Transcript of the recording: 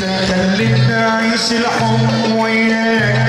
خلينا نعيش اعيش الحب وياك